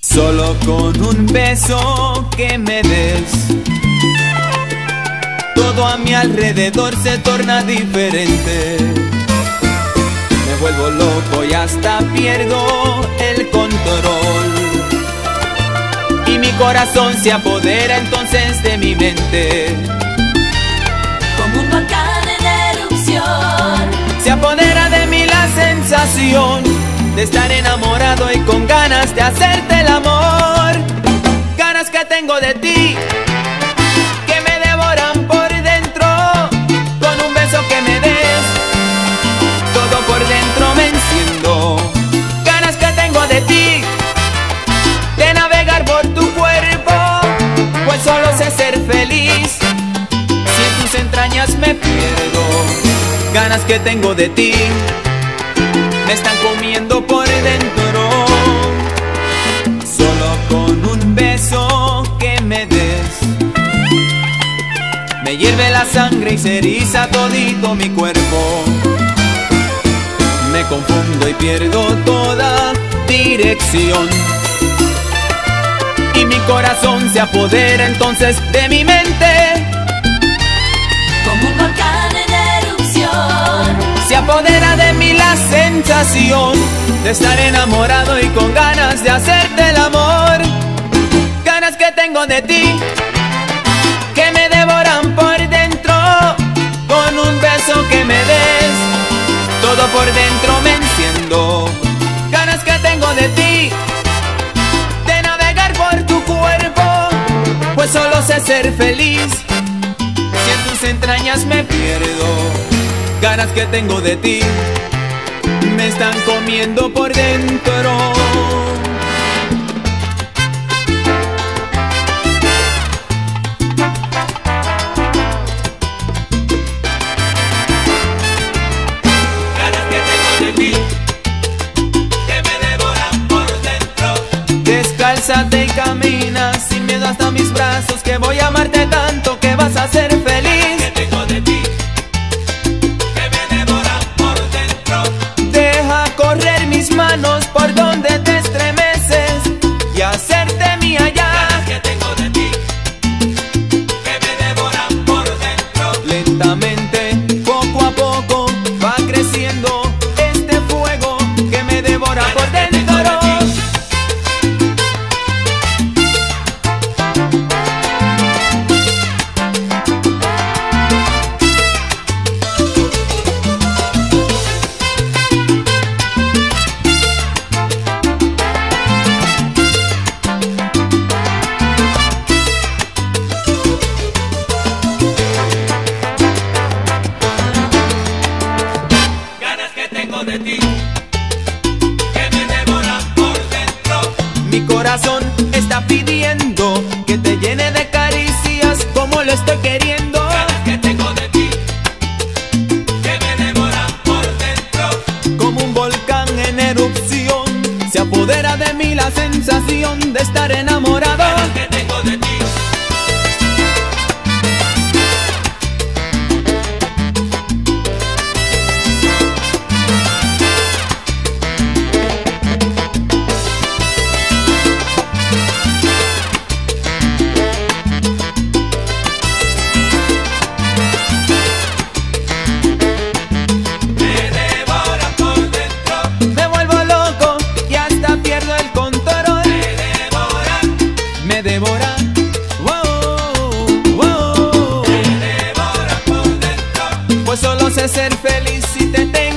Solo con un beso que me des, todo a mi alrededor se torna diferente. Me vuelvo loco y hasta pierdo corazón se apodera entonces de mi mente. Como un volcán en erupción. Se apodera de mí la sensación de estar enamorado y con ganas de hacerte me pierdo. Ganas que tengo de ti me están comiendo por dentro. Solo con un beso que me des, me hierve la sangre y se eriza todito mi cuerpo. Me confundo y pierdo toda dirección. Y mi corazón se apodera entonces de mi mente. De estar enamorado y con ganas de hacerte el amor. Ganas que tengo de ti, que me devoran por dentro, con un beso que me des, todo por dentro me enciendo. Ganas que tengo de ti, de navegar por tu cuerpo, pues solo sé ser feliz, si en tus entrañas me pierdo ganas que tengo de ti me están comiendo por dentro. Ganas que tengo de ti que me devoran por dentro. Descálzate y camina sin miedo hasta mis brazos que voy a amarte tanto que vas a ser feliz corazón está pidiendo que te llene de caricias como lo estoy queriendo. Ganas que tengo de ti, que me devora por dentro. Como un volcán en erupción, se apodera de mí la sensación de estar enamorado. sé ser feliz si te tengo.